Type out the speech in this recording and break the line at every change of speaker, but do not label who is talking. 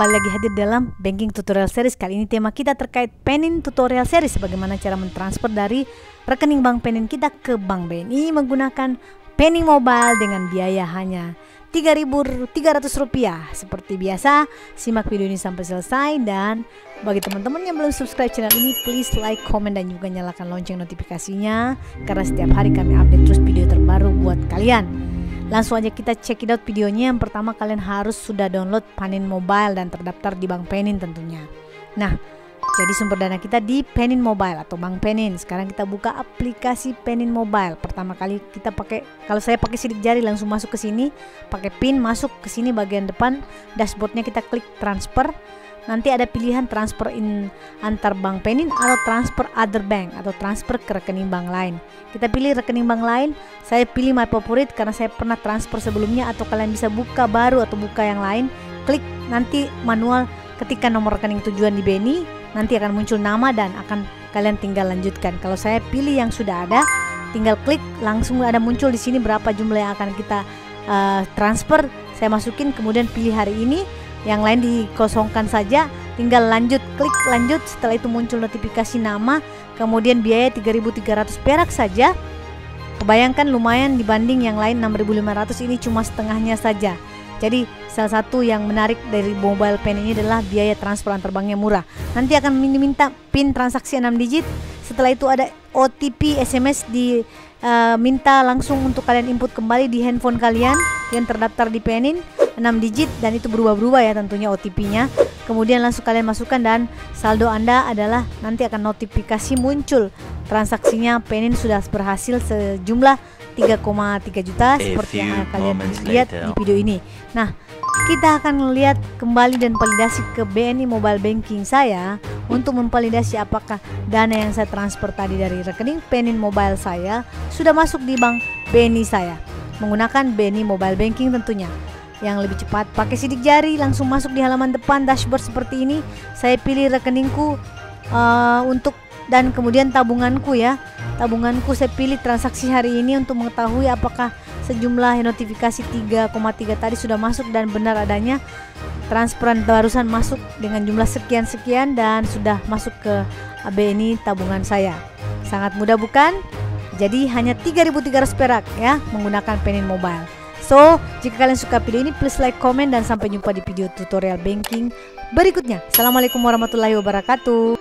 kembali lagi hadir dalam Banking Tutorial Series. Kali ini tema kita terkait Penin Tutorial Series. Bagaimana cara mentransfer dari rekening bank Penin kita ke Bank BNI Menggunakan Penin Mobile dengan biaya hanya Rp3.300 Seperti biasa, simak video ini sampai selesai. Dan bagi teman-teman yang belum subscribe channel ini Please like, comment, dan juga nyalakan lonceng notifikasinya. Karena setiap hari kami update terus video terbaru buat kalian Langsung aja kita check it out videonya. Yang pertama kalian harus sudah download Panin Mobile dan terdaftar di Bank Penin tentunya. Nah, jadi sumber dana kita di Penin Mobile atau Bank Penin. Sekarang kita buka aplikasi Penin Mobile. Pertama kali kita pakai kalau saya pakai sidik jari langsung masuk ke sini, pakai pin masuk ke sini bagian depan dashboardnya kita klik transfer nanti ada pilihan transfer in antar bank penin atau transfer other bank atau transfer ke rekening bank lain. Kita pilih rekening bank lain saya pilih my favorite karena saya pernah transfer sebelumnya atau kalian bisa buka baru atau buka yang lain klik nanti manual ketika nomor rekening tujuan di BNI nanti akan muncul nama dan akan kalian tinggal lanjutkan. Kalau saya pilih yang sudah ada tinggal klik langsung ada muncul di sini berapa jumlah yang akan kita uh, transfer saya masukin kemudian pilih hari ini yang lain dikosongkan saja tinggal lanjut klik lanjut. Setelah itu muncul notifikasi nama kemudian biaya 3.300 perak saja. Kebayangkan lumayan dibanding yang lain 6.500 ini cuma setengahnya saja. Jadi salah satu yang menarik dari mobile pen ini adalah biaya transfer antar banknya murah. Nanti akan minta pin transaksi 6 digit. Setelah itu ada OTP SMS di uh, minta langsung untuk kalian input kembali di handphone kalian yang terdaftar di Penin 6 digit dan itu berubah-berubah ya tentunya OTP-nya. Kemudian langsung kalian masukkan dan saldo Anda adalah nanti akan notifikasi muncul transaksinya Penin sudah berhasil sejumlah 3,3 juta seperti yang kalian lihat di video ini. Nah, kita akan melihat kembali dan validasi ke BNI Mobile Banking saya untuk memvalidasi apakah dana yang saya transfer tadi dari rekening Penin Mobile saya sudah masuk di bank BNI saya menggunakan BNI Mobile Banking tentunya yang lebih cepat. Pakai sidik jari langsung masuk di halaman depan dashboard seperti ini. Saya pilih rekeningku uh, untuk dan kemudian tabunganku ya. Tabunganku saya pilih transaksi hari ini untuk mengetahui apakah sejumlah notifikasi 3,3 tadi sudah masuk dan benar adanya transferan barusan masuk dengan jumlah sekian-sekian dan sudah masuk ke ABNI tabungan saya. Sangat mudah bukan? Jadi hanya 3.300 perak ya menggunakan Penin Mobile. So, jika kalian suka video ini, please like, comment, dan sampai jumpa di video tutorial banking berikutnya. Assalamualaikum warahmatullahi wabarakatuh.